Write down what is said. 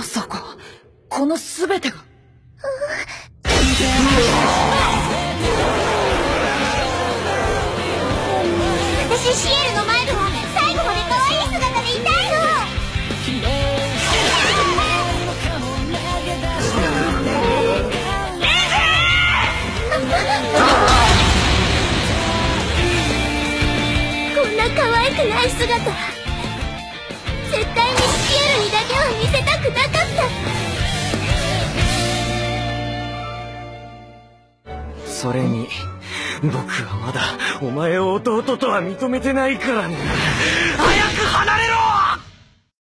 まさかこの全てが。私シエルの前では最後まで可愛い姿でいたいの。こんな可愛くない姿絶対にそれに僕はまだお前を弟とは認めてないからね。早く離れろ